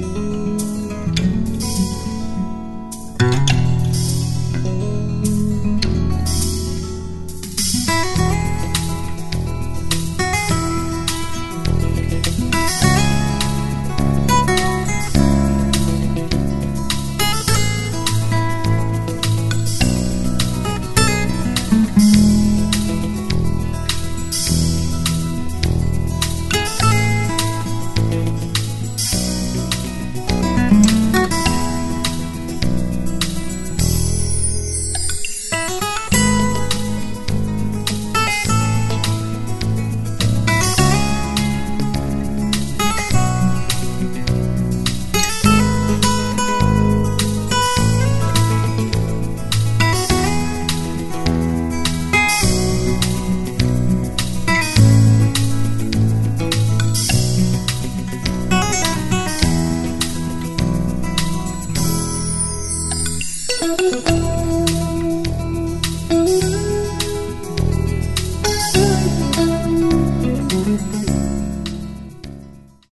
Bye.